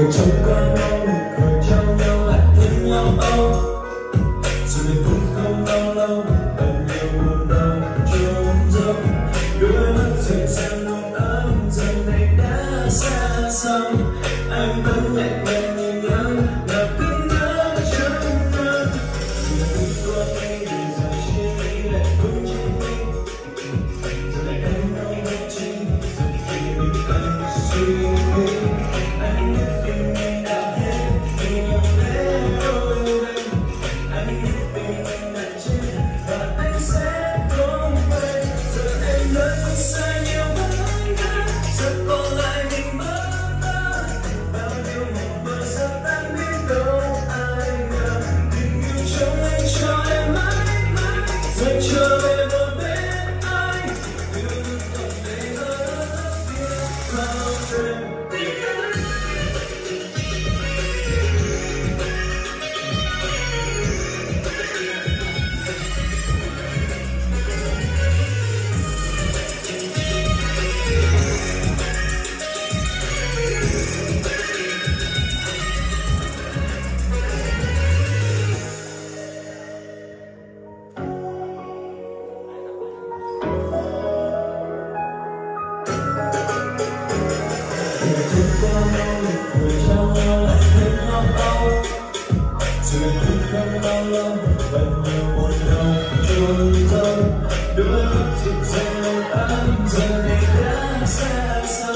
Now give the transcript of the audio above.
người chung quanh nhau nụ cười nhau lại thương nhau bao giờ không đau lâu người trong yêu lại thêm lo đau chuyện thương không bao lâu vẫn nhiều buồn đau trôi rơi đôi lúc chìm say lòng anh giờ đã xa xa